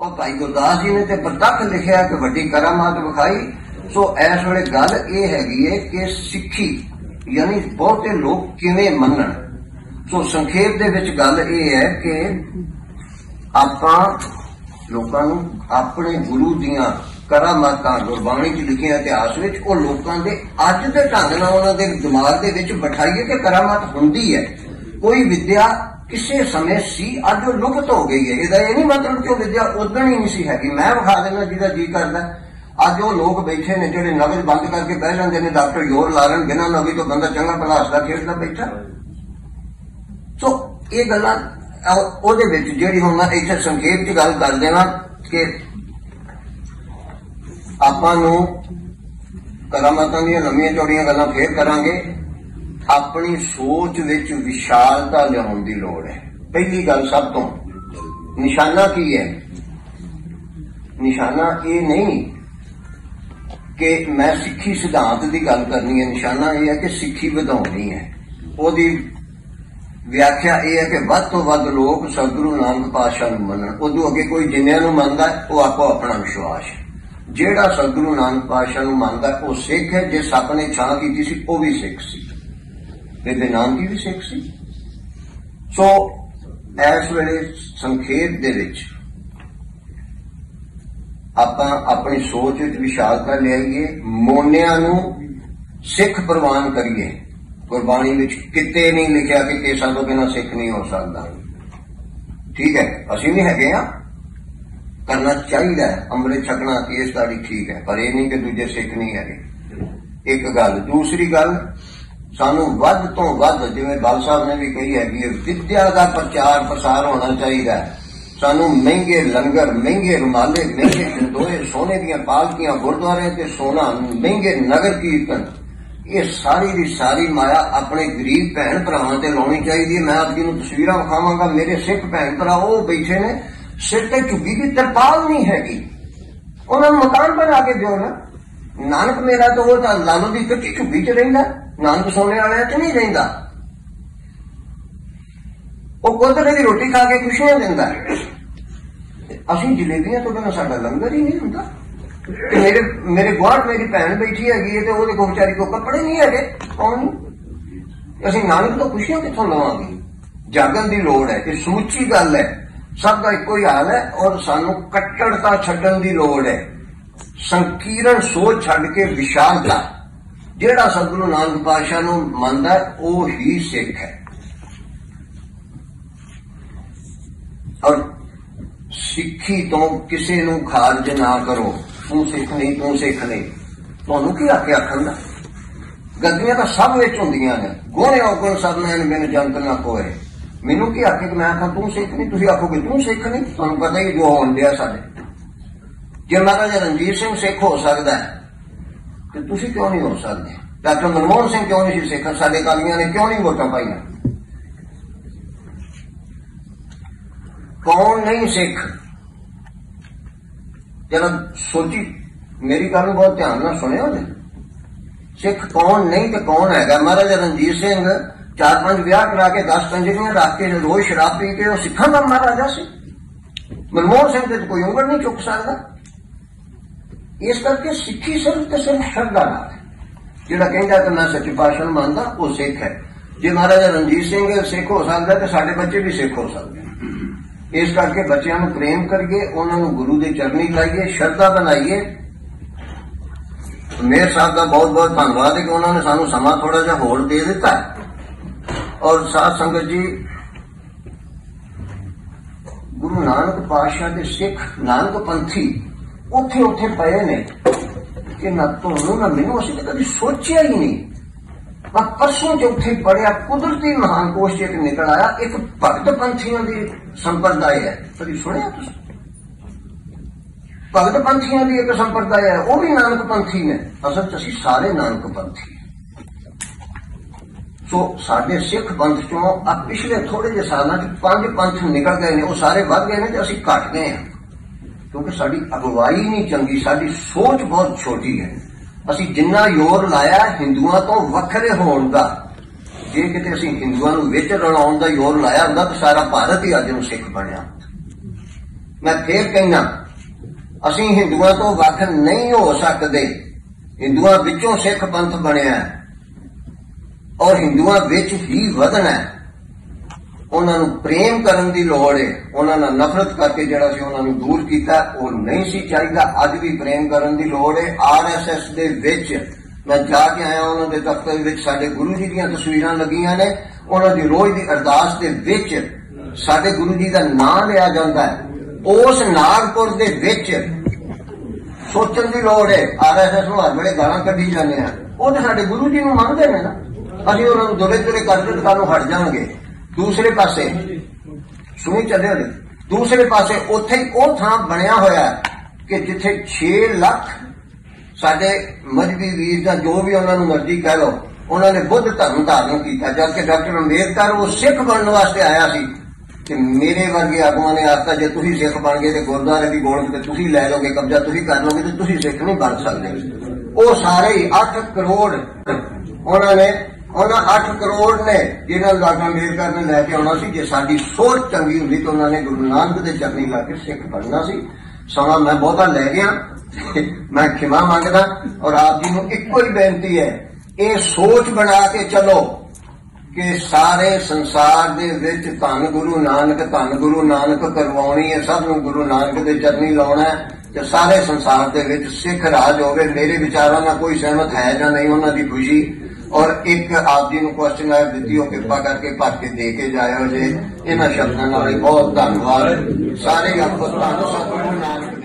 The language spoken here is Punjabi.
ਉਹ ਭਾਈ ਗੁਰਦਾਸ ਜੀ ਨੇ ਤੇ ਪ੍ਰਤੱਖ ਲਿਖਿਆ ਕਿ ਵੱਡੀ ਕਰਾਮਾਤ ਵਿਖਾਈ। ਸੋ ਇਸ ਵੇਲੇ ਗੱਲ ਇਹ ਹੈਗੀ ਹੈ ਕਿ ਸਿੱਖੀ ਯਾਨੀ ਬਹੁਤੇ ਲੋਕ ਕਿਵੇਂ ਮੰਨਣ। ਸੋ ਸੰਖੇਪ ਦੇ ਵਿੱਚ ਗੱਲ ਇਹ ਹੈ ਕਿ ਆਪਾਂ ਲੋਕਾਂ ਨੂੰ ਆਪਣੇ ਗੁਰੂ ਦੀਆਂ ਕਰਾਮਾਤਾਂ, ਗੁਰਬਾਣੀ 'ਚ ਲਿਖੀਆਂ ਇਤਿਹਾਸ ਵਿੱਚ, ਉਹ ਲੋਕਾਂ ਦੇ ਅੱਜ ਦੇ ਢੰਗ ਨਾਲ ਉਹਨਾਂ ਦੇ ਦਿਮਾਗ ਦੇ ਵਿੱਚ ਬਿਠਾਈਏ ਕਿ ਕਰਾਮਾਤ ਹੁੰਦੀ ਹੈ। ਕੋਈ ਵਿਦਿਆ ਕਿਸੇ ਸਮੇਂ ਸੀ, ਅੱਜ ਉਹ ਲੁਪਤ ਹੋ ਗਈ ਹੈ। ਇਹਦਾ ਇਹ ਨਹੀਂ ਮਤਲਬ ਕਿ ਉਹ ਵਿਦਿਆ ਉਦੋਂ ਹੀ ਨਹੀਂ ਸੀ ਹੈਗੀ। ਮੈਂ ਵਿਖਾ ਦੇਣਾ ਜਿਹਦਾ ਜੀ ਕਰਦਾ। ਅੱਜ ਉਹ ਲੋਕ ਬੈਠੇ ਨੇ ਜਿਹੜੇ ਨਗਦ ਬੰਦ ਕਰਕੇ ਬਹਿ ਜਾਂਦੇ ਨੇ, ਡਾਕਟਰ ਯੋਰ ਲਾਰਨ ਬਿਨਾਂ ਨਵੀਂ ਤੋਂ ਬੰਦਾ ਚੰਗਾ ਭਲਾ ਹੱਸਦਾ ਖੇਡਦਾ ਬੈਠਾ। ਸੋ, ਇਹ ਗੱਲਾਂ ਉਹਦੇ ਵਿੱਚ ਜਿਹੜੀ ਹੁਣ ਮੈਂ ਇੱਥੇ ਸੰਖੇਪ ਚ ਗੱਲ ਕਰ ਦੇਣਾ ਕਿ ਆਪਾਂ ਨੂੰ ਕਰਾਮਾਤਾਂ ਦੀਆਂ ਲੰਮੀਆਂ ਚੌੜੀਆਂ ਗੱਲਾਂ ਫੇਰ ਕਰਾਂਗੇ। ਆਪਣੀ ਸੋਚ ਵਿੱਚ ਵਿਸ਼ਾਲਤਾ ਲਿਆਉਣ ਦੀ ਲੋੜ ਹੈ। ਪਹਿਲੀ ਗੱਲ ਸਭ ਤੋਂ, ਨਿਸ਼ਾਨਾ ਕੀ ਹੈ? ਨਿਸ਼ਾਨਾ ਇਹ ਨਹੀਂ ਕਿ ਮੈਂ ਸਿੱਖੀ ਸਿਧਾਂਤ ਦੀ ਗੱਲ ਕਰਨੀ ਹੈ। ਨਿਸ਼ਾਨਾ ਇਹ ਹੈ ਕਿ ਸਿੱਖੀ ਵਧਾਉਣੀ ਹੈ। ਉਹਦੀ ਵਿਆਖਿਆ ਇਹ ਹੈ ਕਿ ਵੱਧ ਤੋਂ ਵੱਧ ਲੋਕ ਸਤਿਗੁਰੂ ਨਾਨਕ ਪਾਤਸ਼ਾਹ ਨੂੰ ਮੰਨਣ। ਉਦੋਂ ਅੱਗੇ ਕੋਈ ਜਿੰਨਿਆਂ ਨੂੰ ਮੰਨਦਾ, ਉਹ ਆਪੋ ਆਪਣਾ ਵਿਸ਼ਵਾਸ ਹੈ। ਜਿਹੜਾ ਸਤਿਗੁਰੂ ਨਾਨਕ ਪਾਤਸ਼ਾਹ ਨੂੰ ਮੰਨਦਾ, ਉਹ ਸਿੱਖ ਹੈ। ਜੇ ਸੱਪ ਨੇ ਛਾਂ ਕੀਤੀ ਸੀ, ਉਹ ਵੀ ਸਿੱਖ ਸੀ। ਬੇਬੇ ਨਾਨਕੀ ਵੀ ਸਿੱਖ ਸੀ। ਸੋ ਇਸ ਵੇਲੇ ਸੰਖੇਪ ਦੇ ਵਿੱਚ ਆਪਾਂ ਆਪਣੀ ਸੋਚ ਵਿੱਚ ਵਿਸ਼ਾਲਤਾ ਲਿਆਈਏ, ਮੋਨਿਆਂ ਨੂੰ ਸਿੱਖ ਪ੍ਰਵਾਨ ਕਰੀਏ। ਗੁਰਬਾਣੀ ਵਿੱਚ ਕਿਤੇ ਨਹੀਂ ਲਿਖਿਆ ਕਿ ਕੇਸਾਂ ਤੋਂ ਬਿਨਾਂ ਸਿੱਖ ਨਹੀਂ ਹੋ ਸਕਦਾ। ਠੀਕ ਹੈ, ਅਸੀਂ ਵੀ ਹੈਗੇ ਆ ਕਰਨਾ ਚਾਹੀਦਾ ਹੈ, ਅੰਮ੍ਰਿਤ ਛਕਣਾ ਕੇਸ ਤਾੜੀ ਠੀਕ ਹੈ, ਪਰ ਇਹ ਨਹੀਂ ਕਿ ਦੂਜੇ ਸਿੱਖ ਨਹੀਂ ਹੈਗੇ। ਇੱਕ ਗੱਲ, ਦੂਸਰੀ ਗੱਲ ਸਾਨੂੰ ਵੱਧ ਤੋਂ ਵੱਧ, ਜਿਵੇਂ ਬਾਲ ਸਾਹਿਬ ਨੇ ਵੀ ਕਹੀ ਹੈਗੀ ਹੈ, ਵਿਦਿਆ ਦਾ ਪ੍ਰਚਾਰ ਪ੍ਰਸਾਰ ਹੋਣਾ ਚਾਹੀਦਾ ਹੈ। ਸਾਨੂੰ ਮਹਿੰਗੇ ਲੰਗਰ, ਮਹਿੰਗੇ ਰੁਮਾਲੇ, ਮਹਿੰਗੇ ਚੰਦੋਏ, ਸੋਨੇ ਦੀਆਂ ਪਾਲਕੀਆਂ ਗੁਰਦੁਆਰੇ ਤੇ ਸੋਨਾ, ਮਹਿੰਗੇ ਨਗਰ ਕੀਰਤਨ, ਇਹ ਸਾਰੀ ਦੀ ਸਾਰੀ ਮਾਇਆ ਆਪਣੇ ਗਰੀਬ ਭੈਣ ਭਰਾਵਾਂ ਤੇ ਲਾਉਣੀ ਚਾਹੀਦੀ ਹੈ। ਮੈਂ ਆਪ ਜੀ ਨੂੰ ਤਸਵੀਰਾਂ ਵਿਖਾਵਾਂਗਾ। ਮੇਰੇ ਸਿੱਖ ਭੈਣ ਭਰਾ ਉਹ ਬੈਠੇ ਨੇ, ਸਿਰ ਤੇ ਝੁੱਗੀ ਦੀ ਤਰਪਾਲ ਨਹੀਂ ਹੈਗੀ। ਉਹਨਾਂ ਨੂੰ ਮਕਾਨ ਬਣਾ ਕੇ ਦਿਓ ਨਾ। ਨਾਨਕ ਮੇਰਾ ਤਾਂ ਉਹ ਤਾਂ ਲਾਲੋ ਦੀ ਕੱਚੀ ਝੁੱਗੀ 'ਚ ਰਹਿੰਦਾ, ਨਾਨਕ ਸੋਨੇ ਵਾਲਿਆਂ 'ਚ ਨਹੀਂ ਰਹਿੰਦਾ। ਉਹ ਕੋਤਰੇ ਦੀ ਰੋਟੀ ਖਾ ਕੇ ਖੁਸ਼ੀਆਂ ਦਿੰਦਾ। ਅਸੀਂ ਜਲੇਬੀਆਂ ਤੋਂ ਬਿਨਾਂ ਸਾਡਾ ਲੰਗਰ ਹੀ ਨਹੀਂ ਹੁੰਦਾ। ਤੇ ਮੇਰੇ ਮੇਰੇ ਗੁਆਂਢ ਮੇਰੀ ਭੈਣ ਬੈਠੀ ਹੈਗੀ ਹੈ ਤੇ ਉਹਦੇ ਕੋਲ ਵਿਚਾਰੀ ਕੋ ਕੱਪੜੇ ਨਹੀਂ ਹੈਗੇ, ਕੌਣ ਅਸੀਂ ਨਾਨਕ ਤੋਂ ਖੁਸ਼ੀਆਂ ਕਿੱਥੋਂ ਲਵਾਂਗੇ? ਜਾਗਣ ਦੀ ਲੋੜ ਹੈ ਕਿ ਸਮੁੱਚੀ ਗੱਲ ਹੈ। ਸਭ ਦਾ ਇੱਕੋ ਹੀ ਹਾਲ ਹੈ ਔਰ ਸਾਨੂੰ ਕੱਟੜਤਾ ਛੱਡਣ ਦੀ ਲੋੜ ਹੈ। ਸੰਕੀਰਣ ਸੋਚ ਛੱਡ ਕੇ ਵਿਸ਼ਾਲਤਾ ਜਿਹੜਾ ਸਤਿਗੁਰੂ ਨਾਨਕ ਪਾਤਸ਼ਾਹ ਨੂੰ ਮੰਨਦਾ ਉਹ ਹੀ ਸਿੱਖ ਹੈ। ਔਰ ਸਿੱਖੀ ਤੋਂ ਕਿਸੇ ਨੂੰ ਖਾਰਜ ਨਾ ਕਰੋ। ਤੂੰ ਸਿੱਖ ਨਹੀਂ, ਤੂੰ ਸਿੱਖ ਨਹੀਂ। ਤੁਹਾਨੂੰ ਕੀ ਆਖਿਆ ਆਖਣ ਦਾ? ਗਲਤੀਆਂ ਤਾਂ ਸਭ ਵਿੱਚ ਹੁੰਦੀਆਂ ਨੇ। ਗੋਣੇ ਔਗਣ ਸਭ ਨੇ ਮੈਨੂੰ ਜੰਤ ਨਾ ਕੋਏ ਮੈਨੂੰ ਕੀ ਆਖੇ ਕਿ ਮੈਂ ਆਖਾਂ ਤੂੰ ਸਿੱਖ ਨਹੀਂ, ਤੁਸੀਂ ਆਖੋਗੇ ਤੂੰ ਸਿੱਖ ਨਹੀਂ? ਤੁਹਾਨੂੰ ਪਤਾ ਹੀ ਜੋ ਹੋਣ ਡਿਆ ਸਾਡੇ। ਜੇ ਮਹਾਰਾਜਾ ਰਣਜੀਤ ਸਿੰਘ ਸਿੱਖ ਹੋ ਸਕਦਾ ਹੈ, ਤੇ ਤੁਸੀਂ ਕਿਉਂ ਨਹੀਂ ਹੋ ਸਕਦੇ? ਡਾਕਟਰ ਮਨਮੋਹਨ ਸਿੰਘ ਕਿਉਂ ਨਹੀਂ ਸੀ ਸਿੱਖ? ਸਾਡੇ ਕਾਲੀਆਂ ਨੇ ਕਿਉਂ ਨਹੀਂ ਵੋਟਾਂ ਪਾਈਆਂ? ਕੌਣ ਨਹੀਂ ਸਿੱਖ? ਜਰਾ ਸੋਚੀ, ਮੇਰੀ ਗੱਲ ਨੂੰ ਬਹੁਤ ਧਿਆਨ ਨਾਲ ਸੁਣਿਓ ਜੀ। ਸਿੱਖ ਕੌਣ ਨਹੀਂ ਤੇ ਕੌਣ ਹੈਗਾ? ਮਹਾਰਾਜਾ ਰਣਜੀਤ ਸਿੰਘ ਚਾਰ ਪੰਜ ਵਿਆਹ ਕਰਾ ਕੇ 10 ਪੰਜੀਆਂ ਰੱਖ ਕੇ ਰੋਜ਼ ਸ਼ਰਾਬ ਪੀ ਕੇ ਉਹ ਸਿੱਖਾਂ ਦਾ ਮਹਾਰਾਜਾ ਸੀ। ਮਨਮੋਹਨ ਸਿੰਘ ਤੇ ਕੋਈ ਉਂਗਲ ਨਹੀਂ ਚੁੱਕ ਸਕਦਾ। ਇਸ ਕਰਕੇ ਸਿੱਖੀ ਸਿਰਫ ਤੇ ਸਿਰਫ ਸ਼ਰਧਾ ਨਾਲ ਹੈ ਜਿਹੜਾ ਕਹਿੰਦਾ ਕਿ ਮੈਂ ਸੱਚੇ ਪਾਤਸ਼ਾਹ ਨੂੰ ਮੰਨਦਾ, ਉਹ ਸਿੱਖ ਹੈ ਜੇ ਮਹਾਰਾਜਾ ਰਣਜੀਤ ਸਿੰਘ ਸਿੱਖ ਹੋ ਸਕਦਾ, ਤੇ ਸਾਡੇ ਬੱਚੇ ਵੀ ਸਿੱਖ ਹੋ ਸਕਦੇ ਨੇ। ਇਸ ਕਰਕੇ ਬੱਚਿਆਂ ਨੂੰ ਪ੍ਰੇਮ ਕਰੀਏ, ਉਹਨਾਂ ਨੂੰ ਗੁਰੂ ਦੇ ਚਰਨੀ ਲਾਈਏ, ਸ਼ਰਧਾ ਬਣਾਈਏ ਮੇਰ ਸਾਹਿਬ ਦਾ ਬਹੁਤ ਬਹੁਤ ਧੰਨਵਾਦ ਹੈ ਕਿ ਉਹਨਾਂ ਨੇ ਸਾਨੂੰ ਸਮਾਂ ਥੋੜਾ ਜਿਹਾ ਹੋਰ ਦੇ ਦਿੱਤਾ ਹੈ। ਔਰ ਸਾਧ ਸੰਗਤ ਜੀ, ਗੁਰੂ ਨਾਨਕ ਪਾਤਸ਼ਾਹ ਦੇ ਸਿੱਖ, ਨਾਨਕ ਪੰਥੀ ਉੱਥੇ ਉੱਥੇ ਪਏ ਨੇ ਕਿ ਨਾ ਤੁਹਾਨੂੰ ਨਾ ਮੈਨੂੰ, ਅਸੀਂ ਤਾਂ ਕਦੀ ਸੋਚਿਆ ਹੀ ਨਹੀਂ। ਮੈਂ ਪਰਸੋਂ ਜੇ ਉੱਥੇ ਪੜਿਆ, ਕੁਦਰਤੀ ਮਹਾਨ ਕੋਸ਼ ਚ ਇੱਕ ਨਿਕਲ ਆਇਆ, ਇੱਕ ਭਗਤ ਪੰਥੀਆਂ ਦੀ ਸੰਪਰਦਾਇ ਹੈ। ਕਦੀ ਸੁਣਿਆ ਤੁਸੀਂ? ਭਗਤ ਪੰਥੀਆਂ ਦੀ ਇੱਕ ਸੰਪਰਦਾਇ ਹੈ, ਉਹ ਵੀ ਨਾਨਕ ਪੰਥੀ ਨੇ। ਅਸਲ ਚ ਅਸੀਂ ਸਾਰੇ ਨਾਨਕ ਪੰਥੀ ਸੋ ਸਾਡੇ ਸਿੱਖ ਪੰਥ ਚੋਂ ਆ ਪਿਛਲੇ ਥੋੜੇ ਜਿਹੇ ਸਾਲਾਂ ਚ ਪੰਜ ਪੰਥ ਨਿਕਲ ਗਏ ਨੇ, ਉਹ ਸਾਰੇ ਵੱਧ ਗਏ ਨੇ ਤੇ ਅਸੀਂ ਘਟ ਗਏ ਹਾਂ। ਕਿਉਂਕਿ ਸਾਡੀ ਅਗਵਾਈ ਨਹੀਂ ਚੰਗੀ, ਸਾਡੀ ਸੋਚ ਬਹੁਤ ਛੋਟੀ ਹੈ। ਅਸੀਂ ਜਿੰਨਾ ਜ਼ੋਰ ਲਾਇਆ ਹਿੰਦੂਆਂ ਤੋਂ ਵੱਖਰੇ ਹੋਣ ਦਾ, ਜੇ ਕਿਤੇ ਅਸੀਂ ਹਿੰਦੂਆਂ ਨੂੰ ਵਿੱਚ ਰਲਾਉਣ ਦਾ ਜ਼ੋਰ ਲਾਇਆ ਹੁੰਦਾ, ਤਾਂ ਸਾਰਾ ਭਾਰਤ ਹੀ ਅੱਜ ਨੂੰ ਸਿੱਖ ਬਣਿਆ। ਮੈਂ ਫੇਰ ਕਹਿਣਾ ਅਸੀਂ ਹਿੰਦੂਆਂ ਤੋਂ ਵੱਖ ਨਹੀਂ ਹੋ ਸਕਦੇ। ਹਿੰਦੂਆਂ ਵਿੱਚੋਂ ਸਿੱਖ ਪੰਥ ਬਣਿਆ ਔਰ ਹਿੰਦੂਆਂ ਵਿੱਚ ਹੀ ਵਧਣਾ ਹੈ। ਉਹਨਾਂ ਨੂੰ ਪ੍ਰੇਮ ਕਰਨ ਦੀ ਲੋੜ ਹੈ ਉਹਨਾਂ ਨਾਲ ਨਫ਼ਰਤ ਕਰਕੇ ਜਿਹੜਾ ਸੀ ਉਹਨਾਂ ਨੂੰ ਦੂਰ ਕੀਤਾ, ਉਹ ਨਹੀਂ ਸੀ ਚਾਹੀਦਾ। ਅੱਜ ਵੀ ਪ੍ਰੇਮ ਕਰਨ ਦੀ ਲੋੜ ਹੈ ਆਰਐਸਐਸ ਦੇ ਵਿੱਚ ਮੈਂ ਜਾ ਕੇ ਆਇਆ, ਉਹਨਾਂ ਦੇ ਦਫ਼ਤਰ ਵਿੱਚ ਸਾਡੇ ਗੁਰੂ ਜੀ ਦੀਆਂ ਤਸਵੀਰਾਂ ਲੱਗੀਆਂ ਨੇ। ਉਹਨਾਂ ਦੀ ਰੋਜ਼ ਦੀ ਅਰਦਾਸ ਦੇ ਵਿੱਚ ਸਾਡੇ ਗੁਰੂ ਜੀ ਦਾ ਨਾਮ ਲਿਆ ਜਾਂਦਾ ਹੈ। ਉਸ ਨਾਗਪੁਰ ਦੇ ਵਿੱਚ ਸੋਚਣ ਦੀ ਲੋੜ ਹੈ ਆਰਐਸਐਸ ਨੂੰ ਹਰ ਵੇਲੇ ਗਾਲਾਂ ਕੱਢੀ ਜਾਂਦੇ ਆ। ਉਹ ਤੇ ਸਾਡੇ ਗੁਰੂ ਜੀ ਨੂੰ ਮੰਨਦੇ ਨੇ ਨਾ। ਅਸੀਂ ਉਹਨਾਂ ਨੂੰ ਦੁਰੇ ਦੁਰੇ ਕਰਦੇ ਤੇ ਸਾਨੂੰ ਹਟ ਜਾਣਗੇ। ਦੂਸਰੇ ਪਾਸੇ। ਸੁਣੀ ਚੱਲਿਓ ਜੀ ਦੂਸਰੇ ਪਾਸੇ ਉੱਥੇ ਹੀ ਉਹ ਥਾਂ ਬਣਿਆ ਹੋਇਆ ਹੈ ਕਿ ਜਿੱਥੇ 6 ਲੱਖ ਸਾਡੇ ਮਜਬੀ ਵੀਰ ਜਾਂ ਜੋ ਵੀ ਉਹਨਾਂ ਨੂੰ ਮਰਜ਼ੀ ਕਹਿ ਲਓ, ਉਹਨਾਂ ਨੇ ਬੁੱਧ ਧਰਮ ਧਾਰਨ ਕੀਤਾ। ਜਦ ਕਿ ਡਾਕਟਰ ਅੰਬੇਦਕਰ ਉਹ ਸਿੱਖ ਬਣਨ ਵਾਸਤੇ ਆਇਆ ਸੀ ਕਿ ਮੇਰੇ ਵਰਗੇ ਆਗੂਆਂ ਨੇ ਆਖਤਾ ਜੇ ਤੁਸੀਂ ਸਿੱਖ ਬਣ ਗਏ ਤੇ ਗੁਰਦੁਆਰੇ ਦੀ ਗੋਲਕ ਤੇ ਤੁਸੀਂ ਲੈ ਲਓਗੇ, ਕਬਜ਼ਾ ਤੁਸੀਂ ਕਰ ਲਓਗੇ ਤੇ ਤੁਸੀਂ ਸਿੱਖ ਨਹੀਂ ਬਣ ਸਕਦੇ। ਉਹ ਸਾਰੇ ਹੀ 8 ਕਰੋੜ ਉਹਨਾਂ ਨੇ ਉਹਨਾਂ 8 ਕਰੋੜ ਨੇ ਜਿਹਨਾਂ ਨੂੰ ਡਾਕਟਰ ਅੰਬੇਦਕਰ ਨੇ ਲੈ ਕੇ ਆਉਣਾ ਸੀ, ਜੇ ਸਾਡੀ ਸੋਚ ਚੰਗੀ ਹੁੰਦੀ ਤਾਂ ਉਹਨਾਂ ਨੇ ਗੁਰੂ ਨਾਨਕ ਦੇ ਚਰਨੀ ਲਾ ਕੇ ਸਿੱਖ ਬਣਨਾ ਸੀ। ਸਮਾਂ ਮੈਂ ਬਹੁਤਾ ਲੈ ਗਿਆ, ਮੈਂ ਖਿਮਾ ਮੰਗਦਾ ਔਰ ਆਪ ਜੀ ਨੂੰ ਇੱਕੋ ਹੀ ਬੇਨਤੀ ਹੈ, ਇਹ ਸੋਚ ਬਣਾ ਕੇ ਚੱਲੋ ਕਿ ਸਾਰੇ ਸੰਸਾਰ ਦੇ ਵਿੱਚ ਧੰਨ ਗੁਰੂ ਨਾਨਕ, ਧੰਨ ਗੁਰੂ ਨਾਨਕ ਕਰਵਾਉਣੀ ਹੈ, ਸਭ ਨੂੰ ਗੁਰੂ ਨਾਨਕ ਦੇ ਚਰਨੀ ਲਾਉਣਾ ਹੈ ਤੇ ਸਾਰੇ ਸੰਸਾਰ ਦੇ ਵਿੱਚ ਸਿੱਖ ਰਾਜ ਹੋਵੇ, ਮੇਰੇ ਵਿਚਾਰਾਂ ਨਾਲ ਕੋਈ ਸਹਿਮਤ ਹੈ ਜਾਂ ਨਹੀਂ, ਉਹਨਾਂ ਦੀ ਖੁਸ਼ੀ ਔਰ ਇੱਕ ਆਪ ਜੀ ਨੂੰ ਕੁਐਸਚਨ ਆਇਆ ਦਿੱਤੀ, ਉਹ ਕਿਰਪਾ ਕਰਕੇ ਭਰ ਕੇ ਦੇ ਕੇ ਜਾਇਓ ਜੇ। ਇਹਨਾਂ ਸ਼ਬਦਾਂ ਨਾਲ ਬਹੁਤ ਧੰਨਵਾਦ। ਸਾਰੇ ਆਪੋ ਧੰਨ ਸਤਿਗੁਰੂ ਨਾਨਕ